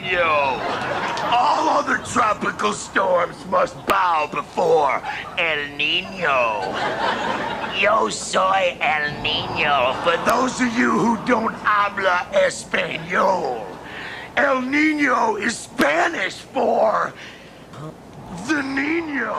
Nino. All other tropical storms must bow before El Nino. Yo soy El Nino. For those of you who don't habla español, El Nino is Spanish for the Nino.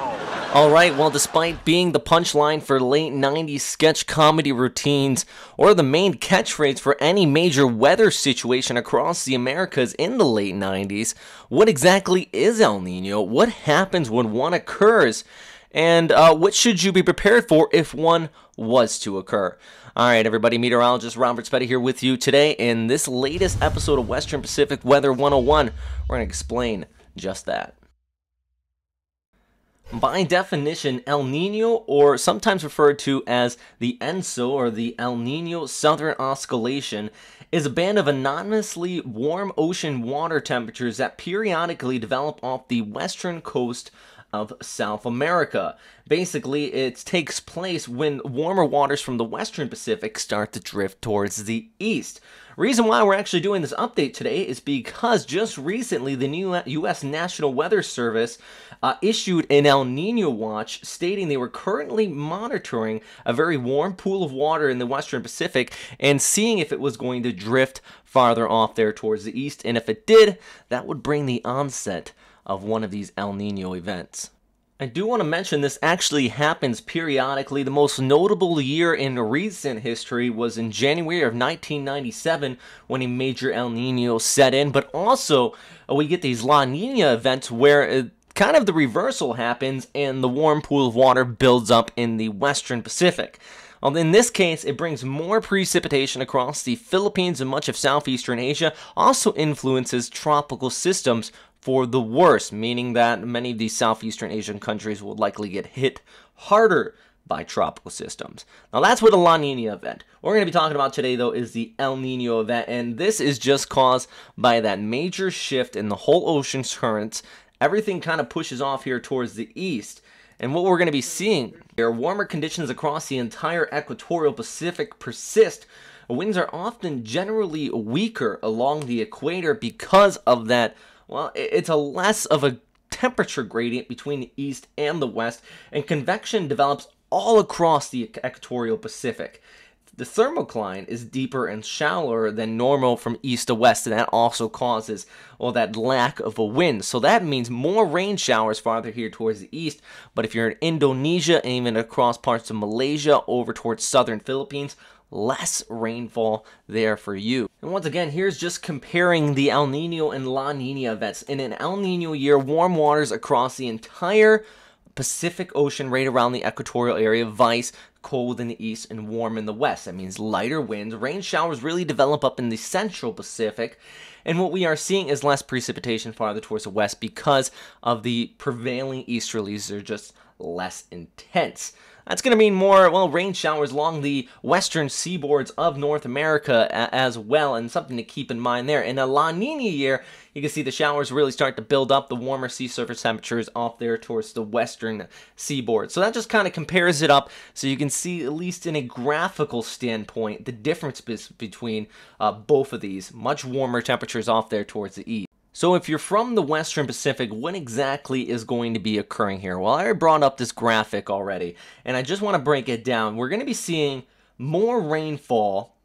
All right, well, despite being the punchline for late 90s sketch comedy routines or the main catchphrase for any major weather situation across the Americas in the late 90s, what exactly is El Nino? What happens when one occurs? And uh, what should you be prepared for if one was to occur? All right, everybody, meteorologist Robert Speta here with you today in this latest episode of Western Pacific Weather 101. We're going to explain just that. By definition, El Nino, or sometimes referred to as the ENSO or the El Nino Southern Oscillation, is a band of anonymously warm ocean water temperatures that periodically develop off the western coast of South America. Basically, it takes place when warmer waters from the western Pacific start to drift towards the east. Reason why we're actually doing this update today is because just recently the new U.S. National Weather Service uh, issued an El Nino watch stating they were currently monitoring a very warm pool of water in the western Pacific and seeing if it was going to drift farther off there towards the east. And if it did, that would bring the onset of one of these El Nino events. I do want to mention this actually happens periodically. The most notable year in recent history was in January of 1997 when a major El Nino set in, but also uh, we get these La Nina events where uh, kind of the reversal happens and the warm pool of water builds up in the western Pacific. In this case, it brings more precipitation across the Philippines and much of southeastern Asia, also influences tropical systems for the worse, meaning that many of these southeastern Asian countries will likely get hit harder by tropical systems. Now that's with the La Nina event. What we're going to be talking about today though is the El Nino event and this is just caused by that major shift in the whole ocean's currents. Everything kind of pushes off here towards the east. And what we're going to be seeing here, warmer conditions across the entire equatorial Pacific persist. Winds are often generally weaker along the equator because of that well, it's a less of a temperature gradient between the east and the west, and convection develops all across the equatorial Pacific. The thermocline is deeper and shallower than normal from east to west, and that also causes well that lack of a wind. So that means more rain showers farther here towards the east. But if you're in Indonesia and even across parts of Malaysia over towards southern Philippines, less rainfall there for you. And once again, here's just comparing the El Nino and La Nina events. In an El Nino year, warm waters across the entire Pacific Ocean right around the equatorial area, vice cold in the east and warm in the west. That means lighter winds. Rain showers really develop up in the central Pacific. And what we are seeing is less precipitation farther towards the west because of the prevailing easterlies They're just less intense. That's going to mean more, well, rain showers along the western seaboards of North America as well, and something to keep in mind there. In a La Nina year, you can see the showers really start to build up the warmer sea surface temperatures off there towards the western seaboard. So that just kind of compares it up so you can see, at least in a graphical standpoint, the difference between uh, both of these. Much warmer temperatures off there towards the east. So if you're from the Western Pacific, what exactly is going to be occurring here? Well, I brought up this graphic already, and I just want to break it down. We're going to be seeing more rainfall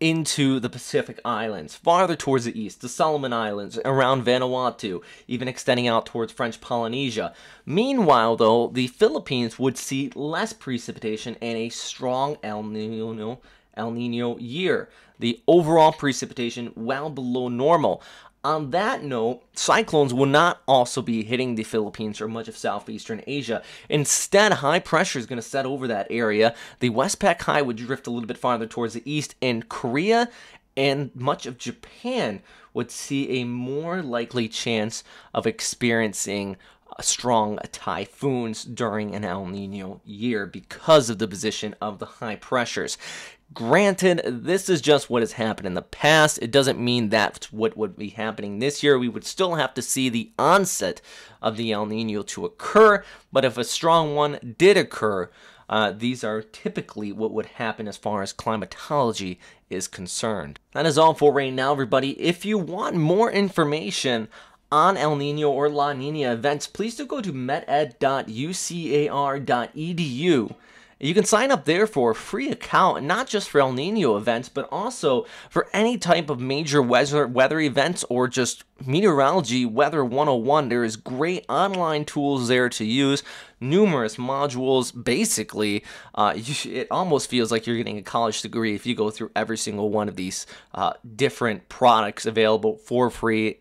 into the Pacific Islands, farther towards the east, the Solomon Islands, around Vanuatu, even extending out towards French Polynesia. Meanwhile, though, the Philippines would see less precipitation and a strong El Nino, El Nino year. The overall precipitation well below normal. On that note, cyclones will not also be hitting the Philippines or much of southeastern Asia. Instead, high pressure is going to set over that area. The Westpac High would drift a little bit farther towards the east, and Korea and much of Japan would see a more likely chance of experiencing strong typhoons during an El Nino year because of the position of the high pressures. Granted, this is just what has happened in the past. It doesn't mean that's what would be happening this year. We would still have to see the onset of the El Nino to occur, but if a strong one did occur, uh, these are typically what would happen as far as climatology is concerned. That is all for right now, everybody. If you want more information on El Nino or La Nina events, please do go to meted.ucar.edu. You can sign up there for a free account, not just for El Nino events, but also for any type of major weather, weather events or just meteorology, weather 101. There is great online tools there to use, numerous modules. Basically, uh, you, it almost feels like you're getting a college degree if you go through every single one of these uh, different products available for free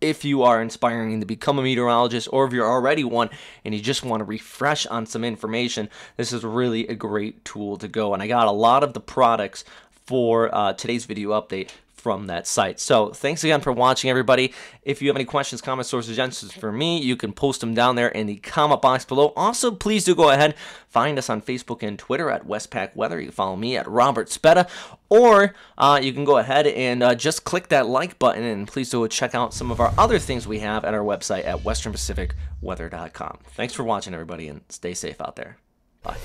if you are inspiring to become a meteorologist or if you're already one and you just want to refresh on some information, this is really a great tool to go. And I got a lot of the products for uh, today's video update from that site. So thanks again for watching, everybody. If you have any questions, comments, or suggestions for me, you can post them down there in the comment box below. Also, please do go ahead, find us on Facebook and Twitter at Westpac Weather. You can follow me at Robert Speta, or uh, you can go ahead and uh, just click that like button, and please do check out some of our other things we have at our website at westernpacificweather.com. Thanks for watching, everybody, and stay safe out there. Bye.